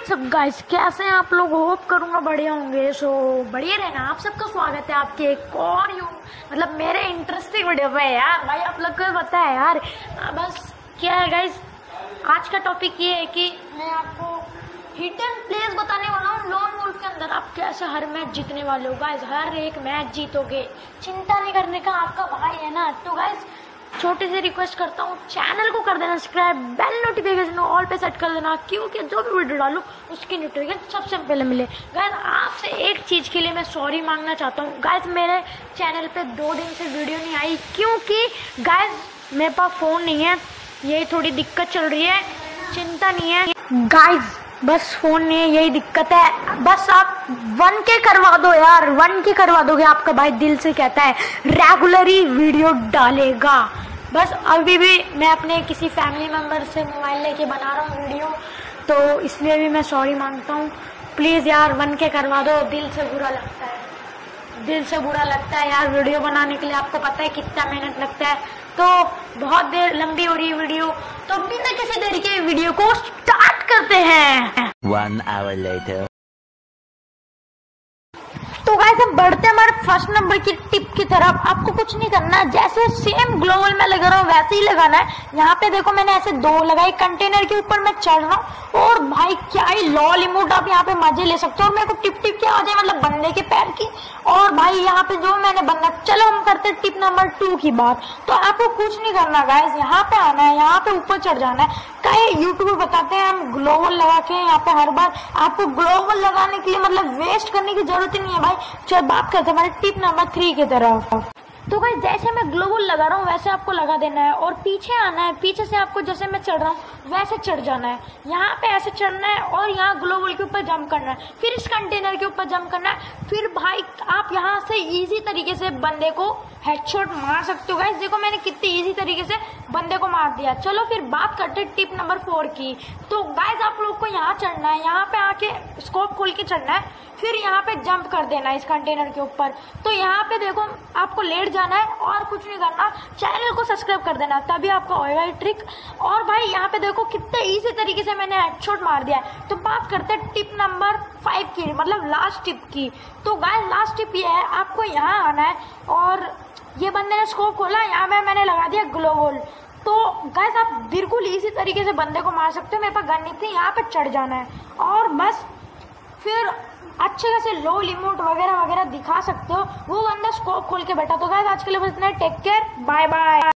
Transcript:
WhatsApp guys कैसे हैं आप लोग? होप करूँगा बढ़िया होंगे। सो बढ़िया रहना आप सबका स्वागत है आपके एक और यू मतलब मेरे इंटरेस्टिंग वीडियो पे यार। भाई, आप लोग को पता है यार। बस क्या है गाइस आज का टॉपिक ये है कि मैं आपको हिडन प्लेस बताने वाला हूँ लॉन वुल्फ के अंदर। आप कैसे हर मैच जीतने वाले हो गाइस हर एक मैच जीतोगे। चिंता नहीं करने का आपका भाई है ना? तो गाइस छोटी सी रिक्वेस्ट करता हूँ चैनल को कर देना सब्सक्राइब बेल नोटिफिकेशन ऑल पे सेट कर देना, क्योंकि जो भी वीडियो डालूँ, उसकी नोटिफिकेशन सबसे पहले मिले। गाइस आपसे एक चीज़ के लिए मैं सॉरी मांगना चाहता हूँ। गाइस मेरे चैनल पे दो दिन से वीडियो नहीं आई, क्योंकि गाइस मेरे पास फ़ोन नहीं है। यही थोड़ी दिक्कत चल रही है, चिंता नहीं है। गाइस बस फ़ोन नहीं है, यही दिक्कत है। बस आप वन के करवा दो यार वन के करवा दोगे, आपका भाई दिल से कहता है रेगुलरी वीडियो डालेगा। बस अभी भी मैं अपने किसी फैमिली मेंबर से मोबाइल लेके बना रहा हूँ वीडियो तो इसलिए भी मैं सॉरी माँगता हूँ। प्लीज़ यार, बन के करवा दो, दिल से बुरा लगता है। दिल से बुरा लगता है यार वीडियो बनाने के लिए आपको पता है कितना मेहनत लगता है। तो बहुत देर, लंबी हो रही है वीडियो तो बिना किसी देर के वीडियो को स्टार्ट करते हैं। One hour later. तो गाइस हम बढ़ते हमारे फ़र्स्ट नंबर की टिप की तरफ़। आपको कुछ नहीं करना है। जैसे सेम ग्लोबल में लगा रहा हूँ, वैसे ही लगाना है। यहाँ पे देखो मैंने ऐसे दो लगाए। कंटेनर के ऊपर मैं चढ़ रहा हूँ। और भाई, क्या ही लॉल इमोट आप यहाँ पे मज़े ले सकते हो। और मेरे को टिप टिप क्या हो जाए मतलब बंदे के पैर की। और भाई, यहाँ पे जो मैंने बंदा चलो हम करते हैं टिप नंबर टू की बात। तो आपको कुछ नहीं करना गाइस यहाँ पे आना है, यहाँ पे ऊपर चढ़ जाना है। कई यूट्यूबर बताते हैं, हम ग्लोबल लगा के यहाँ पे हर बार। आपको ग्लोबल लगाने के लिए मतलब वेस्ट करने की ज़रूरत ही नहीं है, भाई। चल, बात करते हैं हमारे टिप नंबर थ्री की तरफ़। तो भाई जैसे मैं ग्लोबल लगा रहा हूँ, वैसे आपको लगा देना है। और पीछे आना है, पीछे से आपको जैसे मैं चढ़ रहा हूँ, वैसे चढ़ जाना है। यहाँ पे ऐसे चढ़ना है और यहाँ ग्लोबल के ऊपर जंप करना है। फिर इस कंटेनर के ऊपर जंप करना है। फिर भाई यहाँ से इजी तरीके से बंदे को हेडशॉट मार सकते हो गाइस देखो मैंने कितनी इजी तरीके से बंदे को मार दिया। चलो फिर बात करते हैं टिप नंबर फोर की। तो गाइस आप लोग को यहाँ चढ़ना है, यहाँ पे आके स्कोप खोल के चढ़ना है, फिर यहाँ पे जंप कर देना है इस कंटेनर के ऊपर। तो यहाँ पे देखो, आपको लेट जाना है और कुछ नहीं करना। चैनल को सब्सक्राइब कर देना, तभी आपका होएगा ये ट्रिक और भाई, यहाँ पे देखो कितने इजी तरीके से मैंने हेडशॉट मार दिया है। तो बात करते हैं टिप नंबर फाइव की मतलब लास्ट टिप की। तो गाइस लास्ट टिप ये है, आपको यहाँ आना है और ये बंदे ने स्कोप खोला, यहाँ पे मैंने लगा दिया ग्लो गोल तो गैस आप बिल्कुल इसी तरीके से बंदे को मार सकते हो, मेरे पास गन नहीं थी, यहाँ पर चढ़ जाना है। और बस, फिर अच्छे खासे लो लिमोट वगैरह वगैरह दिखा सकते हो। वो बंदा स्कोप खोल के बैठा। तो गैस आज के लिए बस इतना टेक केयर बाय बाय